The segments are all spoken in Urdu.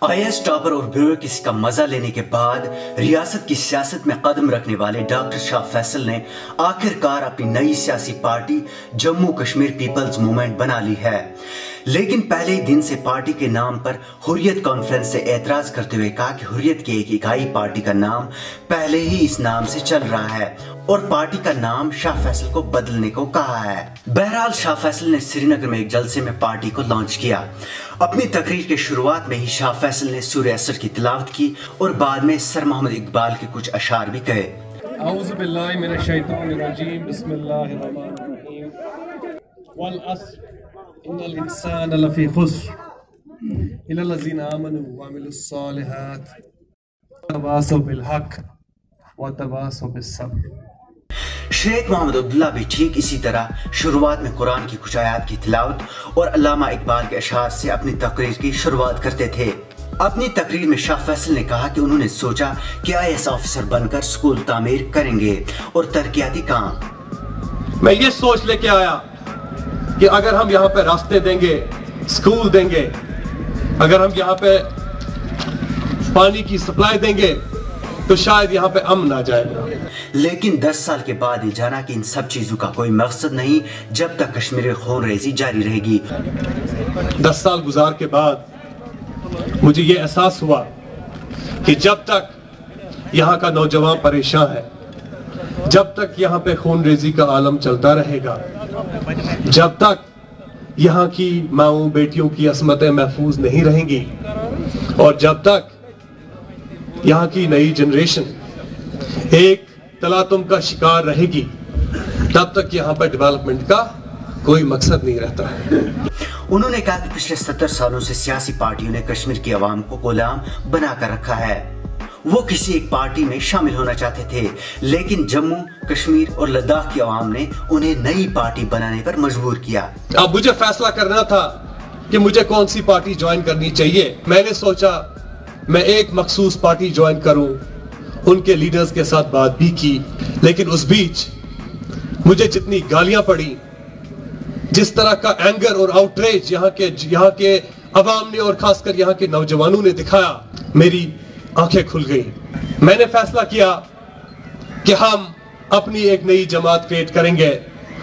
آئی ایس ٹاپر اور بیوروکریسی کا مزہ لینے کے بعد ریاست کی سیاست میں قدم رکھنے والے ڈاکٹر شاہ فیصل نے آخر کار اپنی نئی سیاسی party Jammu Kashmir people's movement بنا لی ہے۔ لیکن پہلے ہی دن سے پارٹی کے نام پر حریت کانفرنس سے اعتراض کرتے ہوئے کہا کہ حریت کے ایک اکائی پارٹی کا نام پہلے ہی اس نام سے چل رہا ہے اور پارٹی کا نام شاہ فیصل کو بدلنے کو کہا ہے۔ بہرحال شاہ فیصل نے سری نگر میں ایک جلسے میں پارٹی کو لانچ کیا۔ اپنی تقریر کے شروعات میں ہی شاہ فیصل نے سورہ اثر کی تلاوت کی اور بعد میں سر محمد اقبال کے کچھ اشعار بھی کہے۔ اعوذ باللہ من الشیطان الرجیم، بسم اللہ الرحمن الرحیم۔ والعصر۔ ان الانسان لفی خسر وعملوا الصالحات بالحق وتواصوا بالصبر شیخ محمد عبداللہ بھی ٹھیک اسی طرح شروعات میں قرآن کی کچھ آیات کی تلاوت اور علامہ اقبال کے اشعار سے اپنی تقریر کی شروعات کرتے تھے۔ اپنی تقریر میں شاہ فیصل نے کہا کہ انہوں نے سوچا کہ آئی ایس آفیسر بن کر سکول تعمیر کریں گے اور ترقیاتی کام۔ میں یہ سوچ لے کے آیا کہ اگر ہم یہاں پہ راستے دیں گے سکول دیں گے اگر ہم یہاں پہ پانی کی سپلائی دیں گے تو شاید یہاں پہ امن آ جائے گا۔ لیکن دس سال کے بعد یہ جانا کہ ان سب چیزوں کا کوئی مقصد نہیں جب تک کشمیر خون ریزی جاری رہے گی۔ دس سال گزار کے بعد مجھے یہ احساس ہوا کہ جب تک یہاں کا نوجوان پریشان ہے جب تک یہاں پہ خون ریزی کا عالم چلتا رہے گا جب تک یہاں کی ماؤں بیٹیوں کی عصمتیں محفوظ نہیں رہیں گی، اور جب تک یہاں کی نئی جنریشن ایک تلاتم کا شکار رہے گی، تب تک یہاں پر ڈیولپمنٹ کا کوئی مقصد نہیں رہتا۔ ہے انہوں نے کہا کہ پچھلے ستر سالوں سے سیاسی پارٹیوں نے کشمیر کی عوام کو غلام بنا کر رکھا ہے۔ وہ کسی ایک پارٹی میں شامل ہونا چاہتے تھے، لیکن جموں، کشمیر اور لداخ کی عوام نے انہیں نئی پارٹی بنانے پر مجبور کیا۔ اب مجھے فیصلہ کرنا تھا کہ مجھے کون سی پارٹی جوائن کرنی چاہیے۔ میں نے سوچا، میں ایک مخصوص پارٹی جوائن کروں۔ ان کے لیڈرز کے ساتھ بات بھی کی، لیکن اس بیچ مجھے جتنی گالیاں پڑی جس طرح کا اینگر اور آؤٹریج یہاں کے یہاں کے عوام نے اور خاص کر یہاں کے نوجوانوں نے دکھایا، میری آنکھیں کھل گئی میں نے فیصلہ کیا کہ ہم اپنی ایک نئی جماعت کریٹ کریں گے۔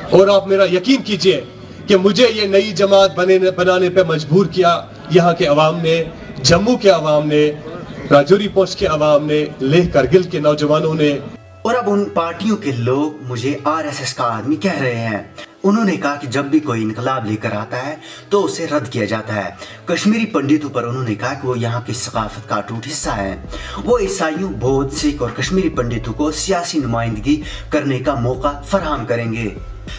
اور آپ میرا یقین کیجیے کہ مجھے یہ نئی جماعت بنانے پہ مجبور کیا۔ یہاں کے عوام نے، جموں کے عوام نے، راجوری پوسٹ کے عوام نے لہ کرگل کے نوجوانوں نے۔ اور اب ان پارٹیوں کے لوگ مجھے آر ایس ایس کا آدمی کہہ رہے ہیں۔ انہوں نے کہا کہ جب بھی کوئی انقلاب لے کر آتا ہے تو اسے رد کیا جاتا ہے۔ کشمیری پنڈتوں پر انہوں نے کہا کہ وہ یہاں کی ثقافت کا ٹوٹ حصہ ہے وہ عیسائیوں، بودھ سکھ اور کشمیری پنڈتوں کو سیاسی نمائندگی کرنے کا موقع فراہم کریں گے۔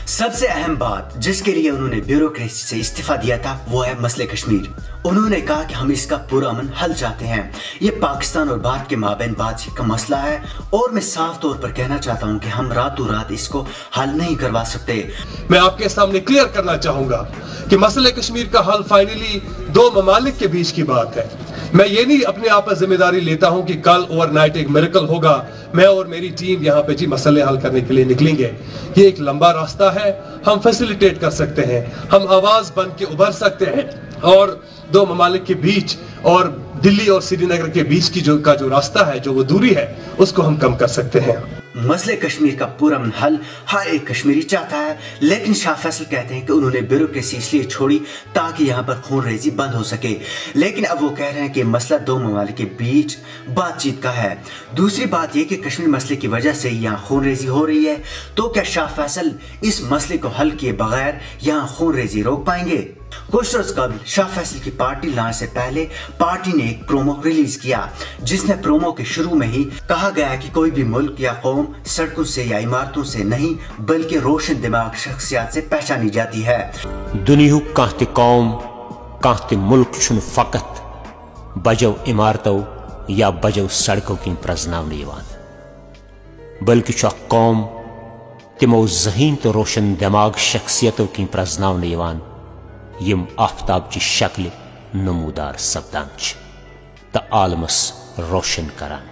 سب سے اہم بات جس کے لیے انہوں نے بیوروکریسی سے استفا دیا تھا، وہ ہے مسئلہ کشمیر۔ انہوں نے کہا کہ ہم اس کا پورا امن حل چاہتے ہیں۔ یہ پاکستان اور بھارت کے مابین بات چیت کا مسئلہ ہے۔ اور میں صاف طور پر کہنا چاہتا ہوں کہ ہم راتوں رات اس کو حل نہیں کروا سکتے۔ میں آپ کے سامنے کلیئر کرنا چاہوں گا کہ مسئلہ کشمیر کا حل فائنلی دو ممالک کے بیچ کی بات ہے۔ میں یہ نہیں اپنے آپ پر ذمہ داری لیتا ہوں کہ کل اوور نائٹ ایک میرکل ہوگا۔ میں اور میری ٹیم یہاں پہ جی مسئلے حل کرنے کے لیے نکلیں گے۔ یہ ایک لمبا راستہ ہے۔ ہم فیسیلیٹیٹ کر سکتے ہیں۔ ہم آواز بن کے ابھر سکتے ہیں۔ اور دو ممالک کے بیچ اور دلی اور سری نگر کے بیچ کی جو کا جو راستہ ہے، جو وہ دوری ہے، اس کو ہم کم کر سکتے ہیں۔ مسئلہ کشمیر کا پورا حل ہر ایک کشمیری چاہتا ہے۔ لیکن شاہ فیصل کہتے ہیں کہ انہوں نے بیوروکریسی اس لیے چھوڑی تاکہ یہاں پر خون ریزی بند ہو سکے۔ لیکن اب وہ کہہ رہے ہیں کہ مسئلہ دو ممالک کے بیچ بات چیت کا ہے۔ دوسری بات یہ کہ کشمیر مسئلے کی وجہ سے یہاں خون ریزی ہو رہی ہے۔ تو کیا شاہ فیصل اس مسئلے کو حل کیے بغیر یہاں خون ریزی روک پائیں گے؟ کچھ روز قبل شاہ فیصل کی پارٹی لانے سے پہلے پارٹی نے ایک پرومو ریلیز کیا، جس نے پرومو کے شروع میں ہی کہا گیا کہ کوئی بھی ملک یا قوم سڑکوں سے یا عمارتوں سے نہیں، بلکہ روشن دماغ شخصیات سے پہچانی جاتی ہے۔ دنیا کانت قوم کانت ملک چھن فقط بجو عمارتو یا بجو سڑکوں کن پرزناون یوان بلکہ چھ قوم تمو ذہین تو روشن دماغ شخصیتوں کن پرزناون یوان یم آفتاب چی شکل نمودار سپدان تا عالمس روشن کران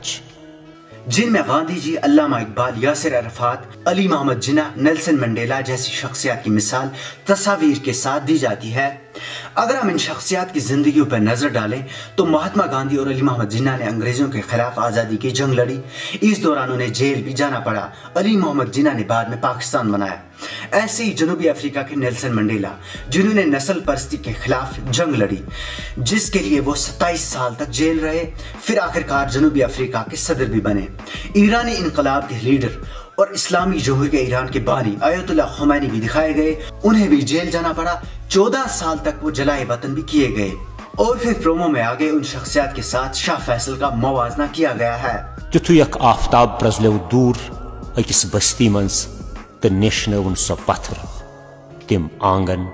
جن میں گاندھی جی علامہ اقبال، یاسر عرفات، علی محمد جنہ نیلسن منڈیلا جیسی شخصیات کی مثال تصاویر کے ساتھ دی جاتی ہے۔ اگر ہم ان شخصیات کی زندگیوں پر نظر ڈالیں تو مہاتما گاندھی اور علی محمد جنہ نے انگریزوں کے خلاف آزادی کی جنگ لڑی۔ اس دوران انہیں جیل بھی جانا پڑا۔ علی محمد جنہ نے بعد میں پاکستان بنایا۔ ایسے ہی جنوبی افریقہ کے نیلسن منڈیلا، جنہوں نے نسل پرستی کے خلاف جنگ لڑی، جس کے لیے وہ ستائیس سال تک جیل رہے، پھر آخرکار جنوبی افریقہ کے صدر بھی بنے۔ ایرانی انقلاب کے لیڈر اور اسلامی جمہوریہ ایران کے بانی آیت اللہ خمینی بھی دکھائے گئے۔ انہیں بھی جیل جانا پڑا۔ چودہ سال تک وہ جلائے وطن بھی کیے گئے اور پھر پرومو میں آگے ان شخصیات کے ساتھ شاہ فیصل کا موازنہ کیا گیا ہے۔ تیتھو یک آفتاب پرزلو دور، اکس بستی منز تو نیشنون سو پتھر تم آنگن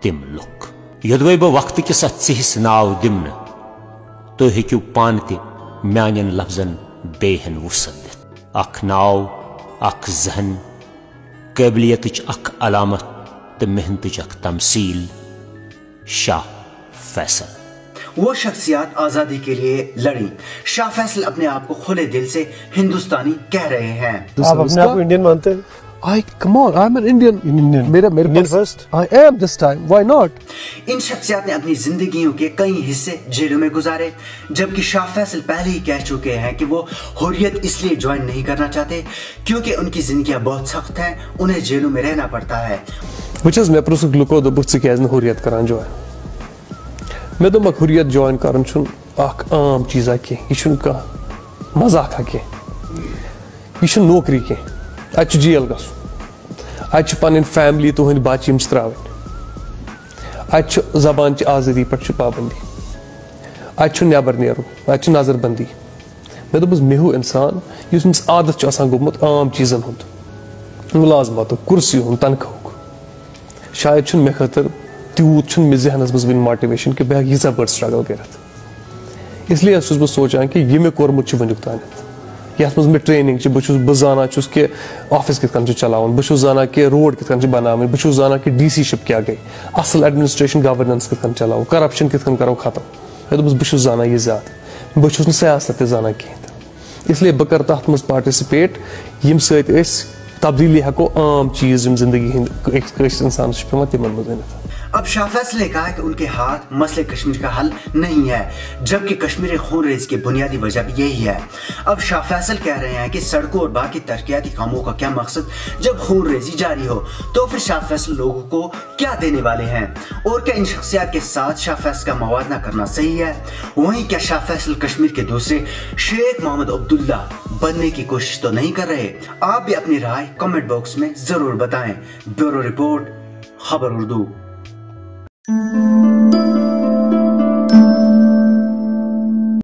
تم لک۔ یدوے بہ وقت کس ات ژہس ناو دمن، تو ہیکو پان تہ میانین لفظن بیہن وسعت دت اخ ناو اخ ذہن قابلیت اخ علامت اخ تمثیل شاہ فیصل۔ وہ شخصیات آزادی کے لیے لڑی شاہ فیصل اپنے آپ کو کھلے دل سے ہندوستانی کہہ رہے ہیں۔ آپ اپنے آپ کو انڈین مانتے ہیں؟ I come on, I'm an Indian. Indian. میرا میرے Indian first. I am this time. Why not? ان شخصیات نے اپنی زندگیوں کے کئی حصے جیلوں میں گزارے جبکہ شاہ فیصل پہلے ہی کہہ چکے ہیں کہ وہ حریت اس لیے جوائن نہیں کرنا چاہتے کیونکہ ان کی زندگیاں بہت سخت ہیں انہیں جیلوں میں رہنا پڑتا ہے بہٕ چھُس مےٚ پرٛژھُکھ لُکو دوٚپُکھ ژٕ کیٛازِ نہٕ ہُریت کران جوین مےٚ دوٚپمکھ ہُریت جوین کرُن چھُنہٕ اکھ عام چیٖزا کینٛہہ یہِ چھُنہٕ کانٛہہ مزاقا کینٛہہ یہِ چھُنہٕ نوکری کینٛہہ اَتہِ چھُ جیل گژھُن اَتہِ چھِ فیملی تُہٕنٛدۍ بچہِ یِم چھِ ترٛاوٕنۍ اَتہِ چھُ زبانچہِ آزٲدی پٮ۪ٹھ چھِ پابنٛدی اَتہِ نظر بنٛدی مےٚ دوٚپُس مےٚ ہیوٗ اِنسان یُس أمِس عادت چھُ آسان گوٚمُت عام چیٖزن ہُنٛد مُلازمتُک کُرسی ہُنٛد تنخواہُک شاید چھُنہٕ مےٚ خٲطرٕ تیوٗت چھُنہٕ مےٚ ذہنس منٛز وٕنہِ ماٹِویشن کہِ بہٕ ہٮ۪کہٕ ییٖژاہ بٔڑ سٹرگل کٔرِتھ اسلیے چھُس بہٕ سونٛچان کہِ یہِ مےٚ کوٚرمُت چھُ وٕنیُک تانٮ۪تھ یتھ منٛز مےٚ ٹریننگ چھِ، بہٕ چھُس بہٕ زانان چھُس کہِ آفِس کِتھ کٔنۍ چھُ چلاوُن، بہٕ چھُس زانان کہِ روڈ کِتھ کٔنۍ چھِ بناوٕنۍ، بہٕ چھُس زانان کہِ ڈی سی شِپ کیاہ گٔے، اصل ایڈمنسٹریشن گورننس کِتھ کٔنۍ چلاوو، کرپشن کِتھ کٔنۍ کرو ختم۔ مےٚ دوٚپُس بہٕ چھُس زانان یہِ زیادٕ، بہٕ چھُس نہٕ سیاست تہِ زانان کِہینۍ تہِ۔ اسلیے بہٕ کرٕ تتھ منٛز پاٹِسِپیٹ ییٚمہِ سۭتۍ أسۍ تبدیٖلی ہٮ۪کو عام چیٖز یِم زندگی ہٕنٛدۍ أکِس کٲشِر انسانس چھِ پیٚوان منٛز أنِتھ۔ اب شاہ فیصل نے کہا کہ ان کے ہاتھ مسئلے کشمیر کا حل نہیں ہے، جبکہ کشمیر خون ریز کی بنیادی وجہ بھی یہی ہے۔ اب شاہ فیصل کہہ رہے ہیں کہ سڑکوں اور باقی ترقیاتی کاموں کا کیا مقصد؟ جب خون ریزی جاری ہو، تو پھر شاہ فیصل لوگوں کو کیا دینے والے ہیں؟ اور کیا ان شخصیات کے ساتھ شاہ فیصل کا موازنہ کرنا صحیح ہے؟ وہیں کیا شاہ فیصل کشمیر کے دوسرے شیخ محمد عبداللہ بننے کی کوشش تو نہیں کر رہے؟ آپ بھی اپنی رائے کمنٹ باکس میں ضرور بتائیں۔ بیورو رپورٹ، خبر اردو۔ Música